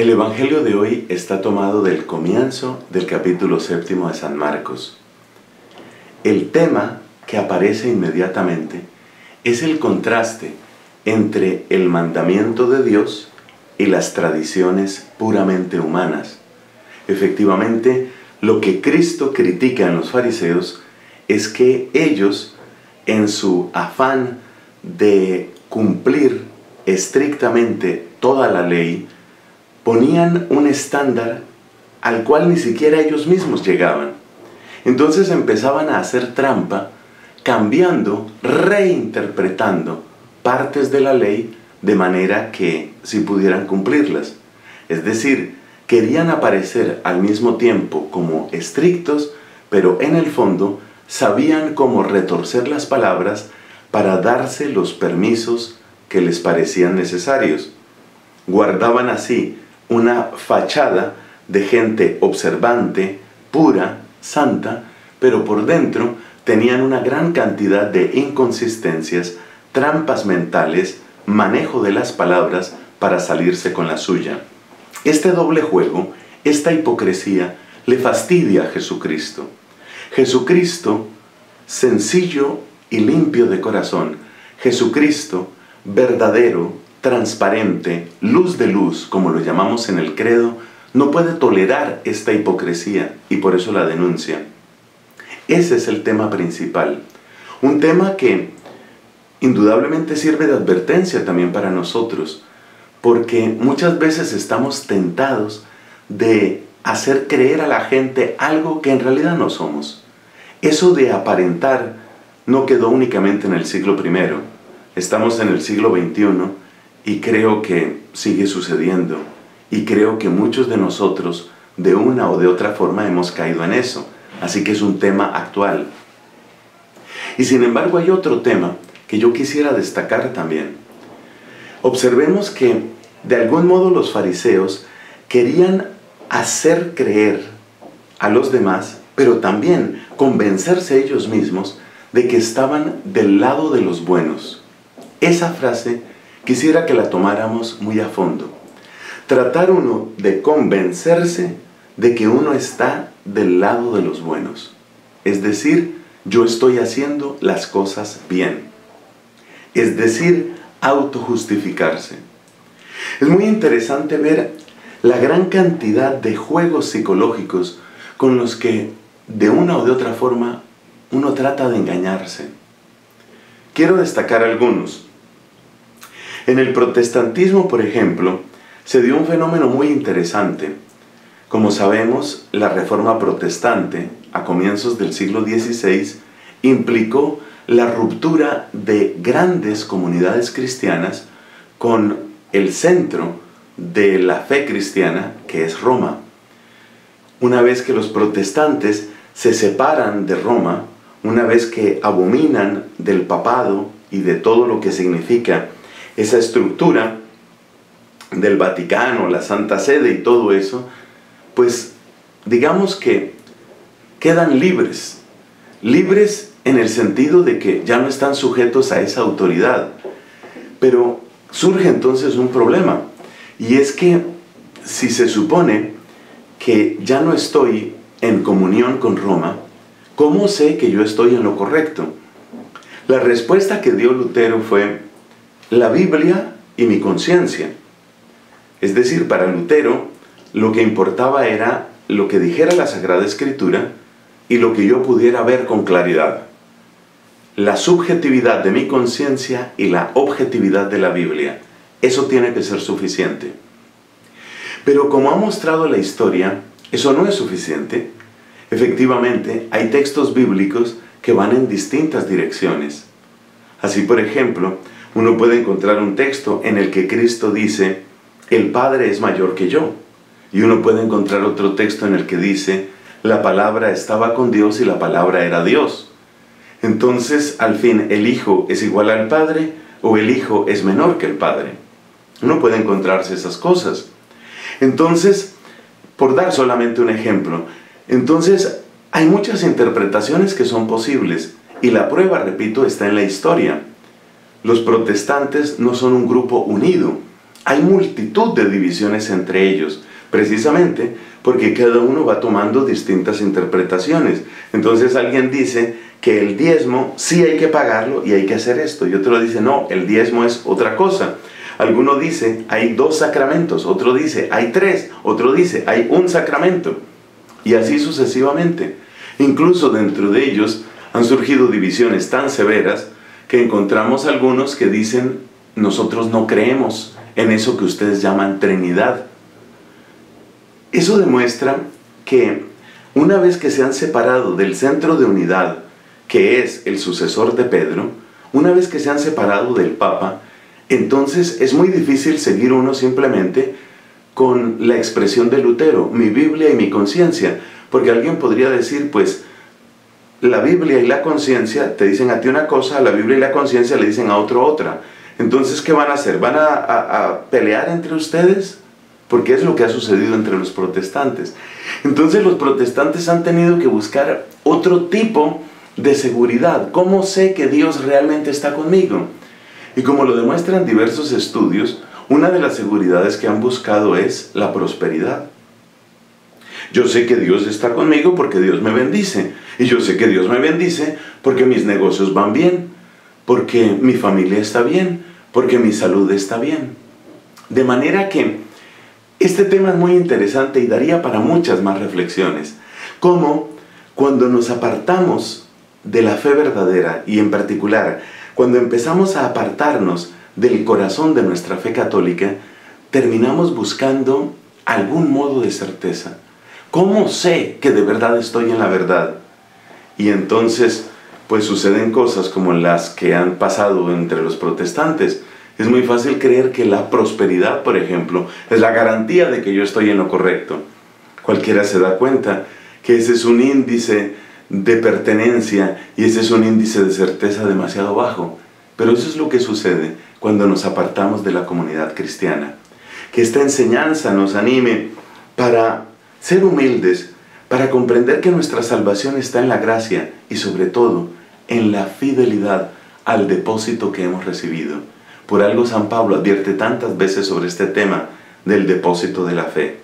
El Evangelio de hoy está tomado del comienzo del capítulo séptimo de San Marcos. El tema que aparece inmediatamente es el contraste entre el mandamiento de Dios y las tradiciones puramente humanas. Efectivamente, lo que Cristo critica en los fariseos es que ellos, en su afán de cumplir estrictamente toda la ley, ponían un estándar al cual ni siquiera ellos mismos llegaban. Entonces empezaban a hacer trampa, cambiando, reinterpretando partes de la ley de manera que si pudieran cumplirlas. Es decir, querían aparecer al mismo tiempo como estrictos, pero en el fondo sabían cómo retorcer las palabras para darse los permisos que les parecían necesarios. Guardaban así una fachada de gente observante, pura, santa, pero por dentro tenían una gran cantidad de inconsistencias, trampas mentales, manejo de las palabras para salirse con la suya. Este doble juego, esta hipocresía, le fastidia a Jesucristo. Jesucristo, sencillo y limpio de corazón, Jesucristo, verdadero, transparente, luz de luz, como lo llamamos en el credo, no puede tolerar esta hipocresía y por eso la denuncia. Ese es el tema principal. Un tema que indudablemente sirve de advertencia también para nosotros, porque muchas veces estamos tentados de hacer creer a la gente algo que en realidad no somos. Eso de aparentar no quedó únicamente en el siglo I, estamos en el siglo XXI y creo que sigue sucediendo y creo que muchos de nosotros de una o de otra forma hemos caído en eso, así que es un tema actual. Y sin embargo hay otro tema que yo quisiera destacar también. Observemos que de algún modo los fariseos querían hacer creer a los demás, pero también convencerse ellos mismos de que estaban del lado de los buenos. Esa frase quisiera que la tomáramos muy a fondo. Tratar uno de convencerse de que uno está del lado de los buenos. Es decir, yo estoy haciendo las cosas bien es decir, autojustificarse. Es muy interesante ver la gran cantidad de juegos psicológicos con los que de una o de otra forma uno trata de engañarse. Quiero destacar algunos. En el protestantismo, por ejemplo, se dio un fenómeno muy interesante. Como sabemos, la reforma protestante, a comienzos del siglo XVI, implicó la ruptura de grandes comunidades cristianas con el centro de la fe cristiana, que es Roma. Una vez que los protestantes se separan de Roma, una vez que abominan del papado y de todo lo que significa esa estructura del Vaticano, la Santa Sede y todo eso, pues digamos que quedan libres, libres en el sentido de que ya no están sujetos a esa autoridad. Pero surge entonces un problema, y es que si se supone que ya no estoy en comunión con Roma, ¿cómo sé que yo estoy en lo correcto? La respuesta que dio Lutero fue la Biblia y mi conciencia. Es decir, para Lutero lo que importaba era lo que dijera la Sagrada Escritura y lo que yo pudiera ver con claridad la subjetividad de mi conciencia y la objetividad de la Biblia. Eso tiene que ser suficiente. Pero como ha mostrado la historia, eso no es suficiente. Efectivamente, hay textos bíblicos que van en distintas direcciones. Así, por ejemplo, uno puede encontrar un texto en el que Cristo dice, el Padre es mayor que yo. Y uno puede encontrar otro texto en el que dice, la palabra estaba con Dios y la palabra era Dios. Entonces, al fin, ¿el Hijo es igual al Padre o el Hijo es menor que el Padre? No puede encontrarse esas cosas. Entonces, por dar solamente un ejemplo, entonces hay muchas interpretaciones que son posibles y la prueba, repito, está en la historia. Los protestantes no son un grupo unido. hay multitud de divisiones entre ellos, precisamente porque cada uno va tomando distintas interpretaciones. Entonces alguien dice que el diezmo sí hay que pagarlo y hay que hacer esto, y otro dice, no, el diezmo es otra cosa. Alguno dice, hay dos sacramentos, otro dice, hay tres, otro dice, hay un sacramento, y así sucesivamente. Incluso dentro de ellos han surgido divisiones tan severas que encontramos algunos que dicen, nosotros no creemos en eso que ustedes llaman Trinidad. Eso demuestra que una vez que se han separado del centro de unidad, que es el sucesor de Pedro, una vez que se han separado del Papa, entonces es muy difícil seguir uno simplemente con la expresión de Lutero, mi Biblia y mi conciencia, porque alguien podría decir, pues, la Biblia y la conciencia te dicen a ti una cosa, la Biblia y la conciencia le dicen a otro otra. Entonces, ¿qué van a hacer? ¿Van a, pelear entre ustedes? porque es lo que ha sucedido entre los protestantes. Entonces los protestantes han tenido que buscar otro tipo de seguridad. ¿Cómo sé que Dios realmente está conmigo? Y como lo demuestran diversos estudios, una de las seguridades que han buscado es la prosperidad. Yo sé que Dios está conmigo porque Dios me bendice. Y yo sé que Dios me bendice porque mis negocios van bien, porque mi familia está bien, porque mi salud está bien. De manera que este tema es muy interesante y daría para muchas más reflexiones. Cómo cuando nos apartamos de la fe verdadera y en particular cuando empezamos a apartarnos del corazón de nuestra fe católica, terminamos buscando algún modo de certeza. ¿Cómo sé que de verdad estoy en la verdad? Y entonces, pues suceden cosas como las que han pasado entre los protestantes, es muy fácil creer que la prosperidad, por ejemplo, es la garantía de que yo estoy en lo correcto. Cualquiera se da cuenta que ese es un índice de pertenencia y ese es un índice de certeza demasiado bajo. Pero eso es lo que sucede cuando nos apartamos de la comunidad cristiana. Que esta enseñanza nos anime para ser humildes, para comprender que nuestra salvación está en la gracia y sobre todo en la fidelidad al depósito que hemos recibido. Por algo San Pablo advierte tantas veces sobre este tema del depósito de la fe.